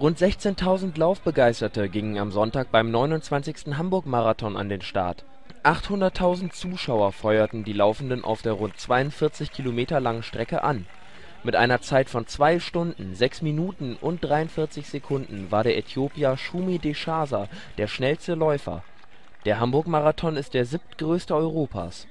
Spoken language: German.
Rund 16.000 Laufbegeisterte gingen am Sonntag beim 29. Hamburg-Marathon an den Start. 800.000 Zuschauer feuerten die Laufenden auf der rund 42 Kilometer langen Strecke an. Mit einer Zeit von 2 Stunden, 6 Minuten und 43 Sekunden war der Äthiopier Shumi Deshaza der schnellste Läufer. Der Hamburg-Marathon ist der siebtgrößte Europas